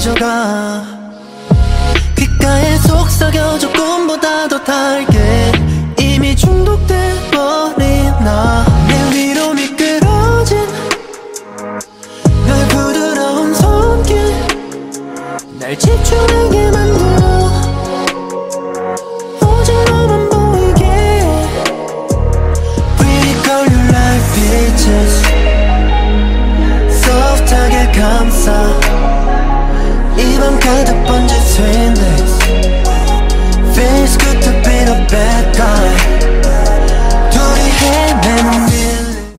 해줘라. 귓가에 속삭여 조금보다 더 달게. 이미 중독돼 버린 나 내 위로 미끄러진 널 부드러운 손길. 날 집중하게 만들어. 오직 너만 보이게. Pretty girl you like peaches 소프트하게 감싸. Sweetness Feels good